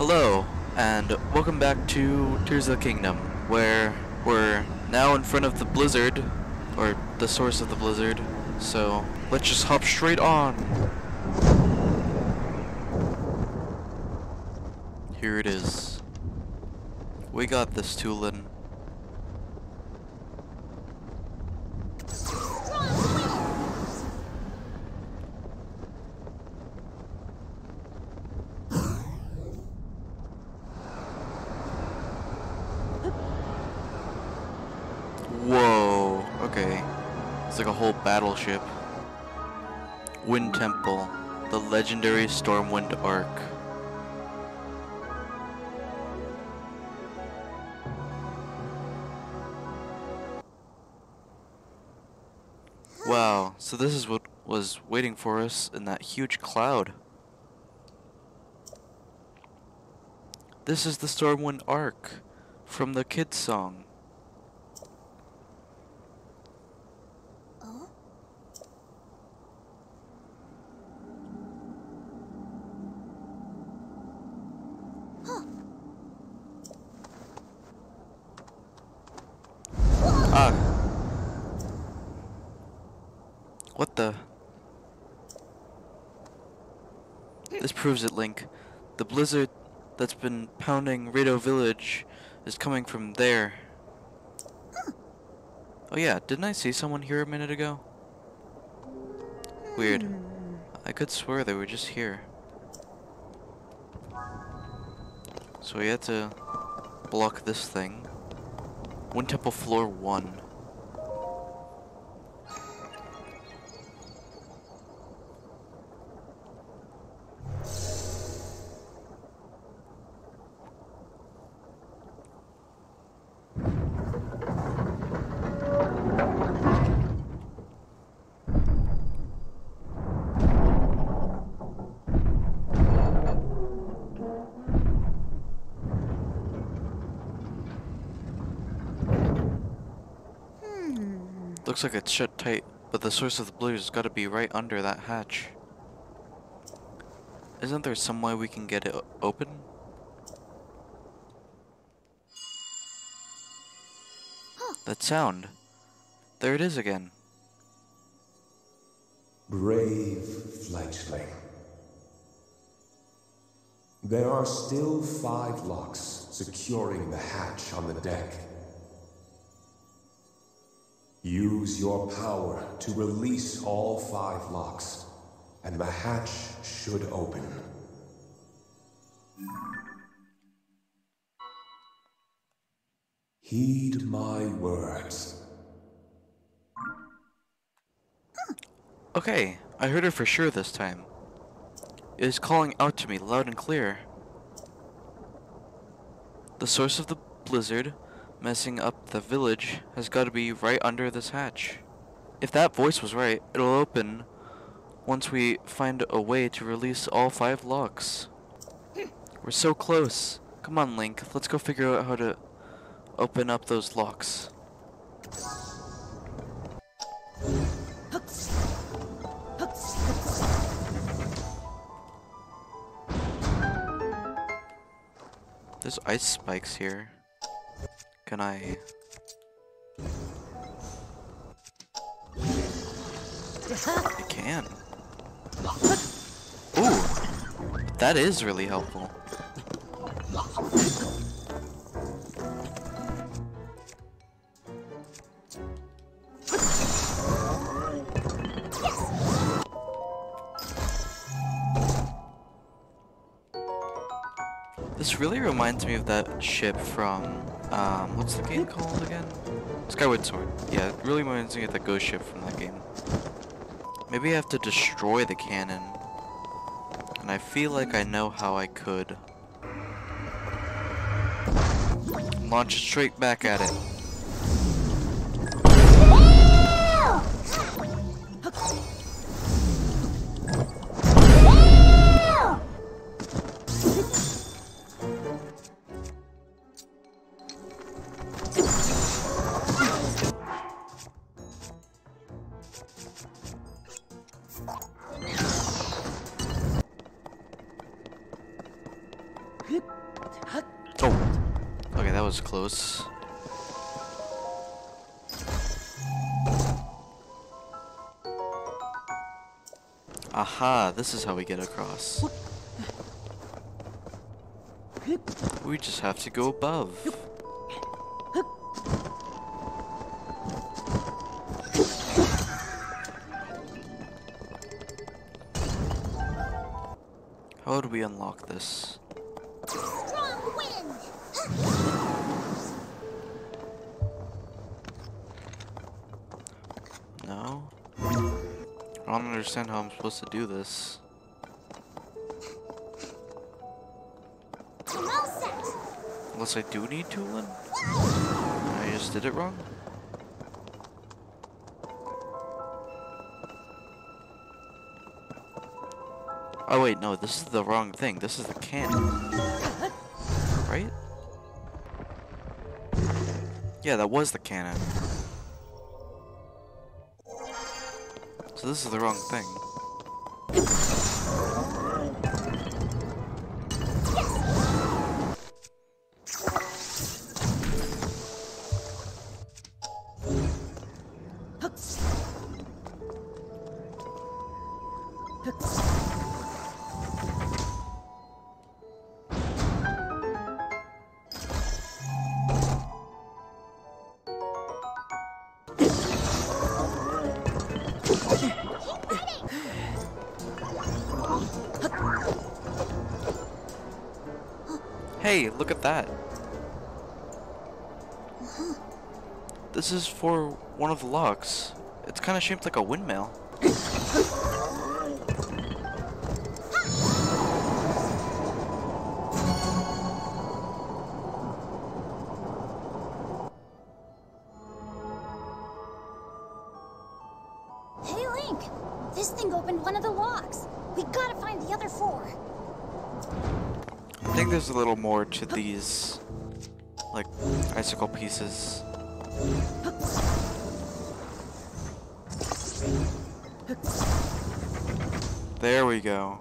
Hello, and welcome back to Tears of the Kingdom, where we're now in front of the blizzard, or the source of the blizzard, so let's just hop straight on. Here it is. We got this, Tulin. Whoa, okay. It's like a Wind Temple, the legendary Stormwind Ark. Wow, so this is what was waiting for us in that huge cloud. This is the Stormwind Ark from the kids song. Ah. What the? This proves it, Link. The blizzard that's been pounding Rito Village is coming from there. Oh yeah, didn't I see someone here a minute ago? Weird. Hmm. I could swear they were just here. So we had to block this thing. Wind Temple floor 1. Looks like it's shut tight, but the source of the blizzard has got to be right under that hatch. Isn't there some way we can get it o- open? That sound. There it is again. Brave fledgling. There are still five locks securing the hatch on the deck. Use your power to release all five locks, and the hatch should open. Heed my words. Okay, I heard her for sure this time. It is calling out to me loud and clear. The source of the blizzard messing up the village has got to be right under this hatch. If that voice was right, it'll open once we find a way to release all five locks. We're so close. Come on, Link. Let's go figure out how to open up those locks. There's ice spikes here. Can I... I can. Ooh! That is really helpful. This really reminds me of that ship from, um, what's the game called again? Skyward Sword. Yeah, it really reminds me of that ghost ship from that game. Maybe I have to destroy the cannon. And I feel like I know how I could. Launch straight back at it. Close. Aha, this is how we get across. We just have to go above. How do we unlock this? I don't understand how I'm supposed to do this. I'm all set! Unless I do need Tulin? I just did it wrong? Oh wait, no, this is the wrong thing. This is the cannon. Right? Yeah, that was the cannon. So this is the wrong thing. Hey, look at that. Uh-huh. This is for one of the locks. It's kind of shaped like a windmill. Little more to these, like, icicle pieces. There we go.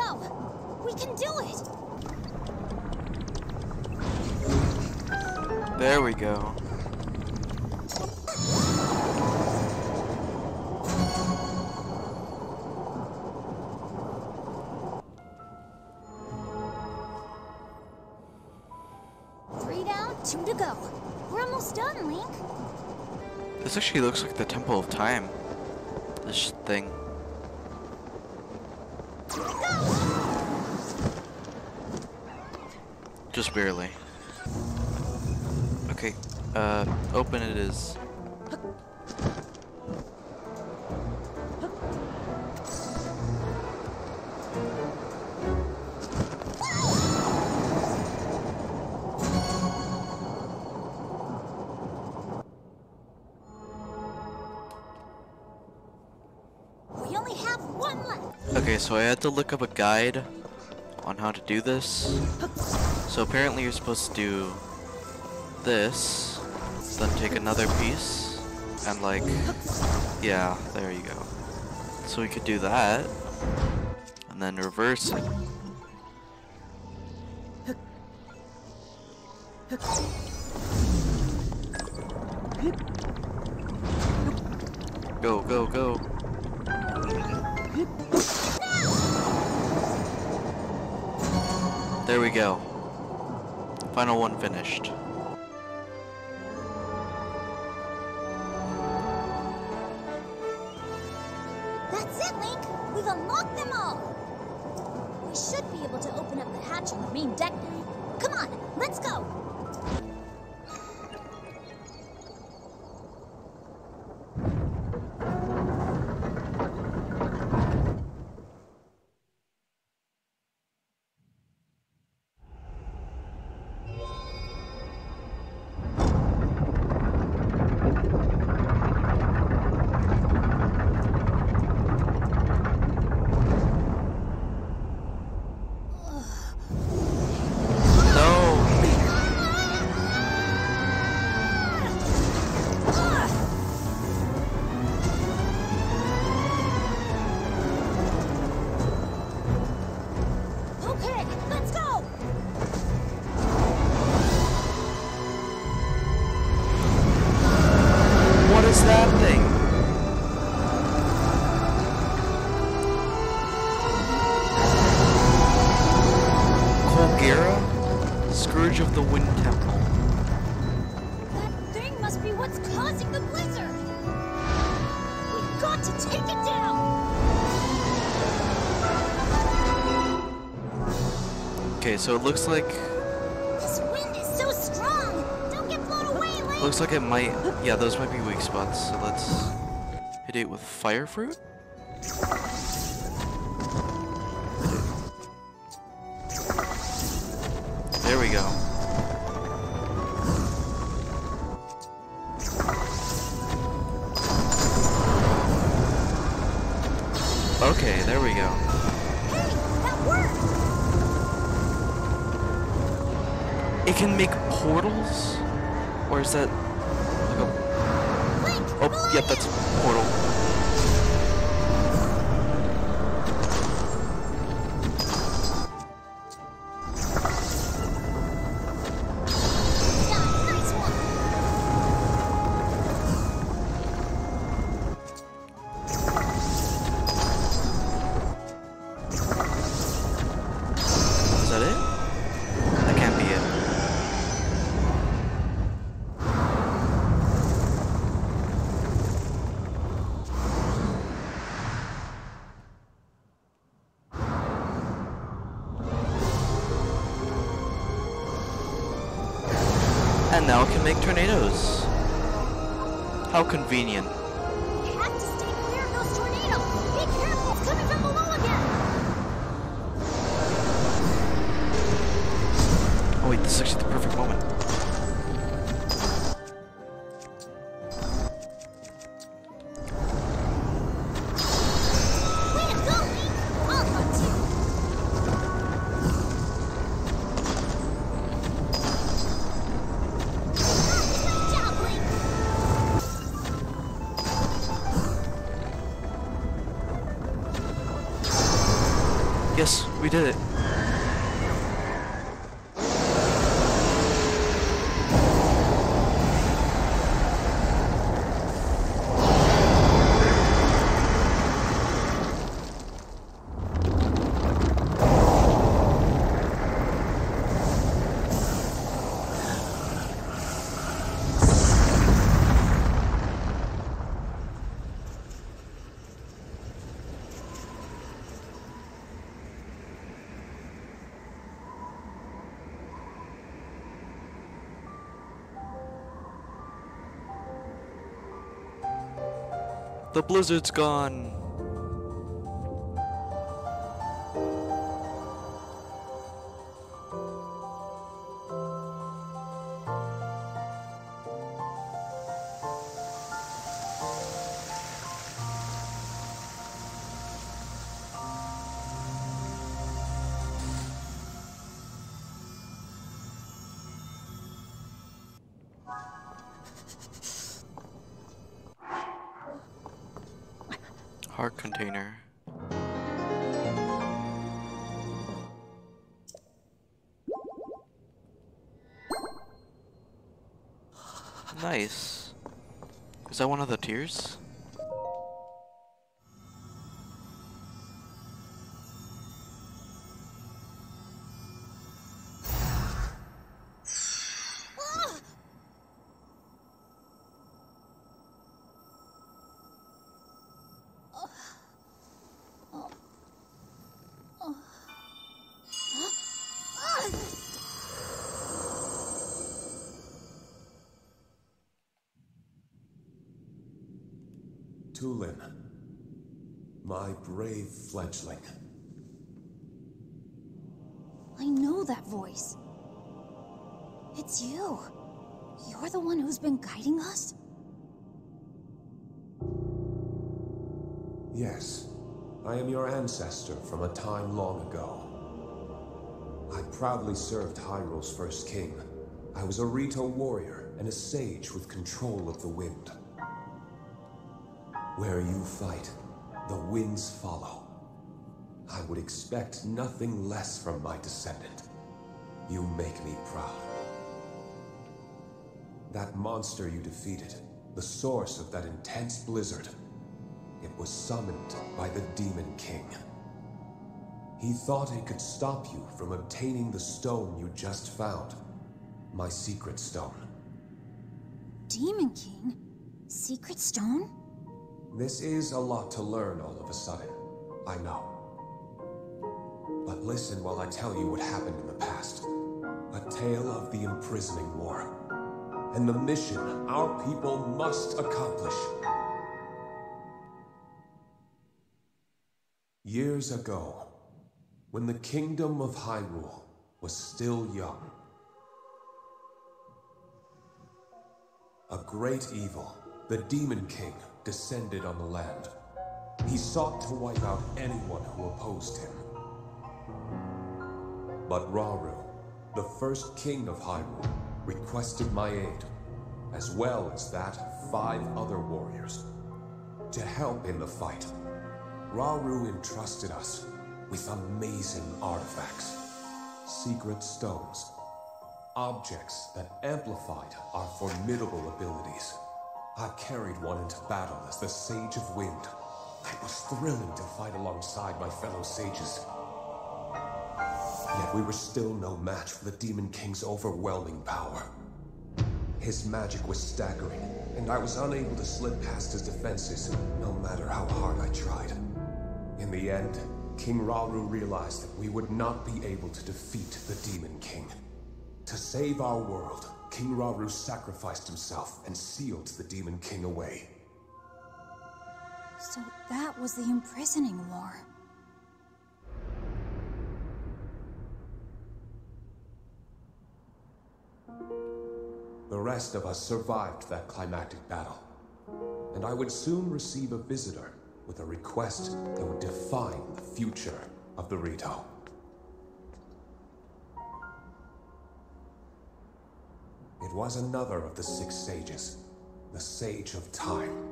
Go. We can do it. There we go. Three down, two to go. We're almost done, Link. This actually looks like the Temple of Time. This thing. Just barely. Okay, uh, open it is. We only have one left. Okay, so I had to look up a guide on how to do this. So apparently you're supposed to do this, then take another piece, and like, yeah, there you go. So we could do that, and then reverse it. Final one finished. That's it, Link. We've unlocked them all. We should be able to open up the hatch on the main deck now. Come on, let's go. So it looks like This wind is so strong! Don't get blown away, Link! looks like it might yeah, those might be weak spots. So let's hit it with fire fruit. There we go. Can make portals? Or is that like a Oh, yep, that's portal. Make tornadoes. How convenient. Yes, we did it. The blizzard's gone. That one of the tears? Tulin, my brave fledgling. I know that voice. It's you. You're the one who's been guiding us? Yes, I am your ancestor from a time long ago. I proudly served Hyrule's first king. I was a Rito warrior and a sage with control of the wind. Where you fight, the winds follow. I would expect nothing less from my descendant. You make me proud. That monster you defeated, the source of that intense blizzard, it was summoned by the Demon King. He thought it could stop you from obtaining the stone you just found. My secret stone. Demon King? Secret Stone? This is a lot to learn all of a sudden, I know. But listen while I tell you what happened in the past. A tale of the imprisoning war. And the mission our people must accomplish. Years ago, when the kingdom of Hyrule was still young, a great evil, the Demon King, descended on the land. He sought to wipe out anyone who opposed him. But Rauru, the first king of Hyrule, requested my aid, as well as that of five other warriors, to help in the fight. Rauru entrusted us with amazing artifacts, secret stones, objects that amplified our formidable abilities. I carried one into battle as the Sage of Wind. It was thrilling to fight alongside my fellow sages. Yet we were still no match for the Demon King's overwhelming power. His magic was staggering, and I was unable to slip past his defenses, no matter how hard I tried. In the end, King Rauru realized that we would not be able to defeat the Demon King. To save our world, King Rauru sacrificed himself and sealed the Demon King away. So that was the imprisoning war. The rest of us survived that climactic battle. And I would soon receive a visitor with a request that would define the future of the It was another of the six sages, the Sage of Time.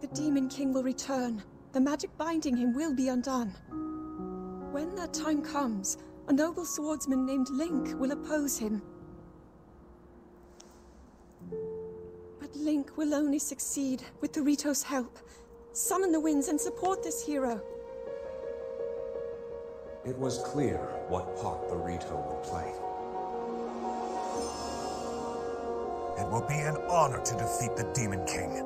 The Demon King will return. The magic binding him will be undone. When that time comes, a noble swordsman named Link will oppose him. But Link will only succeed with the Rito's help. Summon the winds and support this hero. It was clear what part the Rito would play. It will be an honor to defeat the Demon King.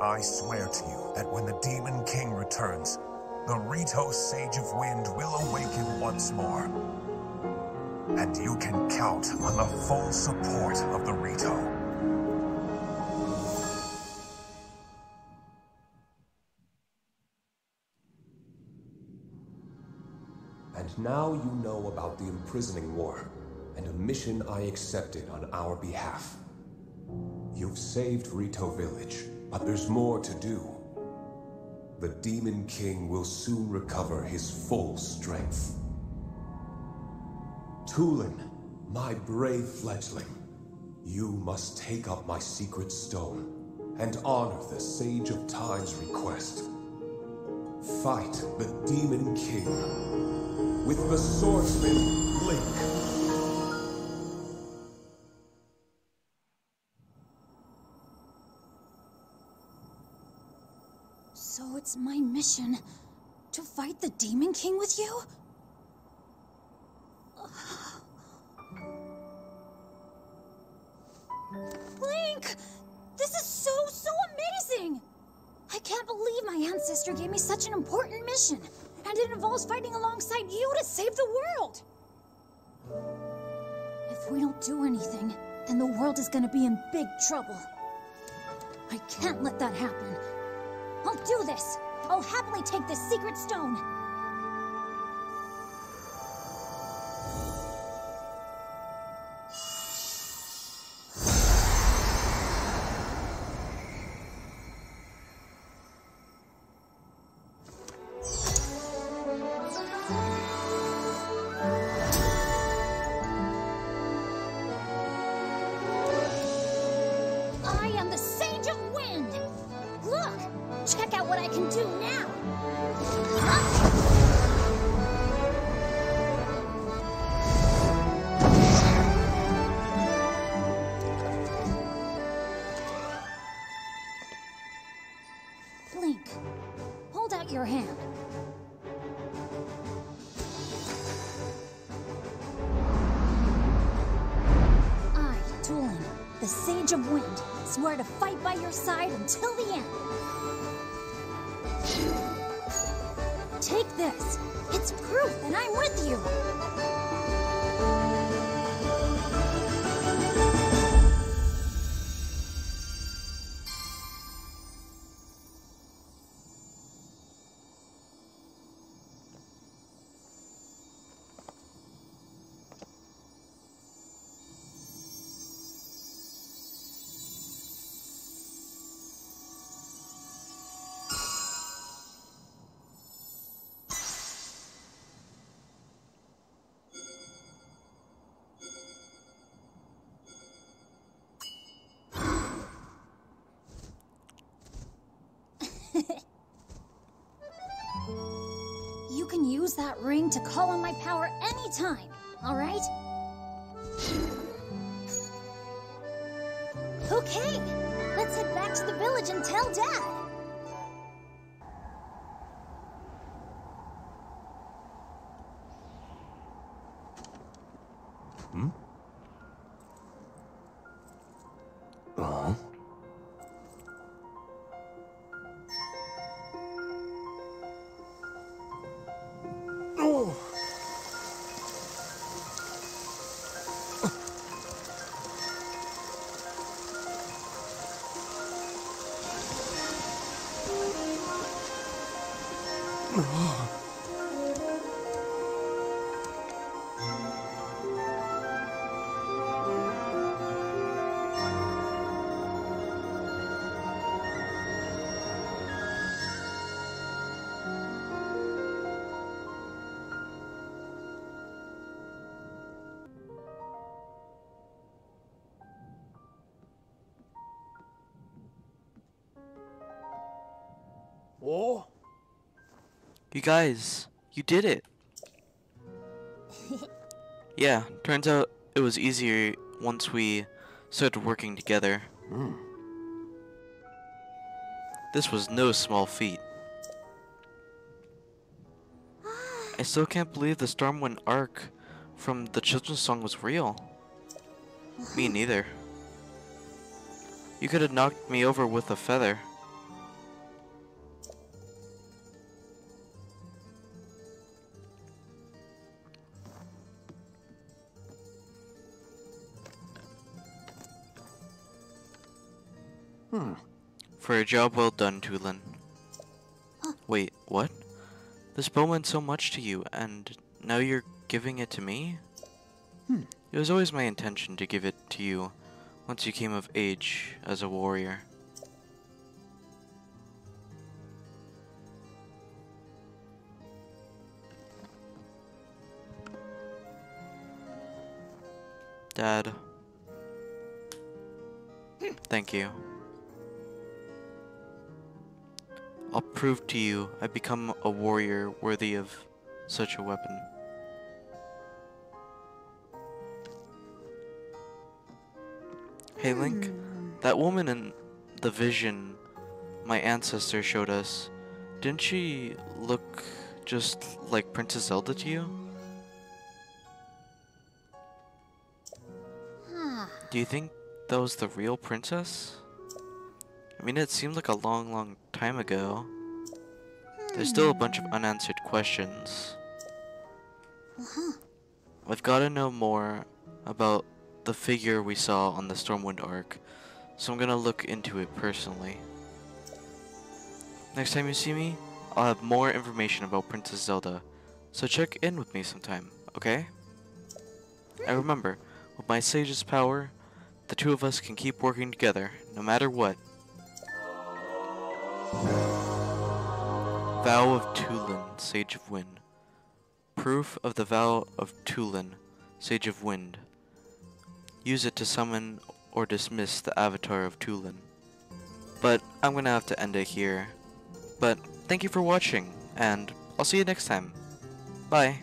I swear to you that when the Demon King returns, the Rito Sage of Wind will awaken once more. And you can count on the full support of the Rito. And now you know about the imprisoning war, and a mission I accepted on our behalf. You've saved Rito Village, but there's more to do. The Demon King will soon recover his full strength. Tulin, my brave fledgling, you must take up my secret stone and honor the Sage of Time's request. Fight the Demon King with the swordsman Link. So it's my mission to fight the Demon King with you? Link! This is so, so amazing! I can't believe my ancestor gave me such an important mission. And it involves fighting alongside you to save the world! If we don't do anything, then the world is gonna be in big trouble. I can't let that happen. I'll do this! I'll happily take this secret stone! Swear to fight by your side until the end. Take this. It's proof that I'm with you. Can use that ring to call on my power anytime, alright? Okay, let's head back to the village and tell Dad. You guys, you did it. yeah, turns out it was easier once we started working together. Hmm. This was no small feat. I still can't believe the Stormwind Ark from the children's song was real. Me neither. You could have knocked me over with a feather. For a job well done, Tulin. Wait, what? This bow meant so much to you, and now you're giving it to me? Hmm. It was always my intention to give it to you once you came of age as a warrior. Dad. Hmm. Thank you. I'll prove to you I become a warrior worthy of such a weapon. Hey Link, hmm. that woman in the vision my ancestor showed us, didn't she look just like Princess Zelda to you? Do you think that was the real princess? I mean, it seemed like a long, long time ago. There's still a hmm. bunch of unanswered questions. Uh-huh. I've got to know more about the figure we saw on the Stormwind Ark, so I'm gonna look into it personally. Next time you see me, I'll have more information about Princess Zelda, so check in with me sometime, okay? And hmm. remember, with my Sage's power, the two of us can keep working together, no matter what. Vow of Tulin, Sage of Wind. Proof of the Vow of Tulin, Sage of Wind. Use it to summon or dismiss the avatar of Tulin. But I'm gonna have to end it here. But thank you for watching, and I'll see you next time. Bye.